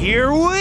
Here we